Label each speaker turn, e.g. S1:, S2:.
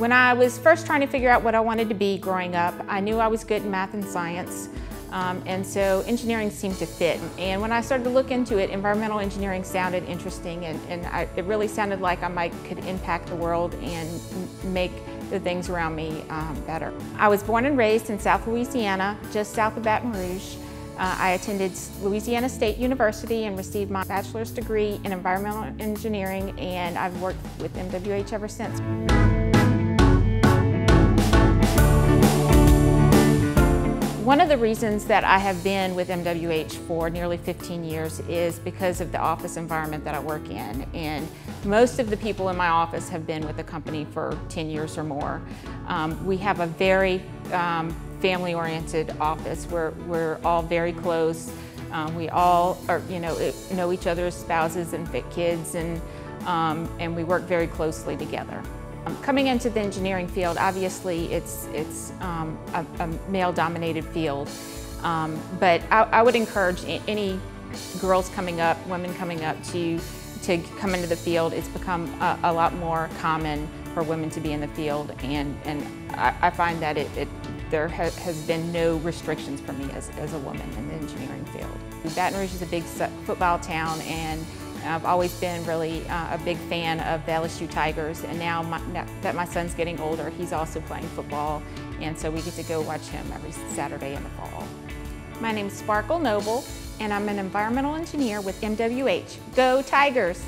S1: When I was first trying to figure out what I wanted to be growing up, I knew I was good in math and science. Um, and so engineering seemed to fit. And when I started to look into it, environmental engineering sounded interesting and, and I, it really sounded like I might could impact the world and make the things around me um, better. I was born and raised in South Louisiana, just south of Baton Rouge. Uh, I attended Louisiana State University and received my bachelor's degree in environmental engineering and I've worked with MWH ever since. One of the reasons that I have been with MWH for nearly 15 years is because of the office environment that I work in. And most of the people in my office have been with the company for 10 years or more. Um, we have a very um, family-oriented office. We're, we're all very close. Um, we all are, you know, know each other's spouses and kids, and, um, and we work very closely together. Coming into the engineering field, obviously it's, it's um, a, a male-dominated field, um, but I, I, would encourage any girls coming up, women coming up to, to come into the field. It's become a, a lot more common for women to be in the field, and, and I, I find that it, it there ha has been no restrictions for me as, as a woman in the engineering field. Baton Rouge is a big football town, and I've always been really uh, a big fan of the LSU Tigers and now, my, now, that my son's getting older, he's also playing football and so we get to go watch him every Saturday in the fall. My name is Sparkle Noble and I'm an environmental engineer with MWH. Go Tigers!